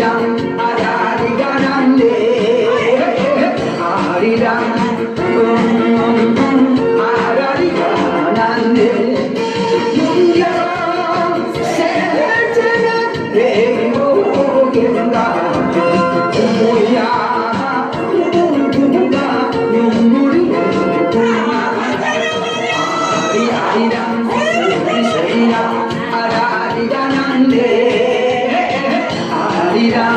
down.